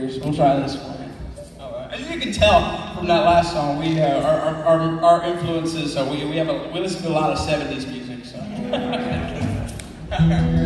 We'll try this one. As you can tell from that last song, we uh, our, our, our, influences. So we we have a, we listen to a lot of '70s music. So.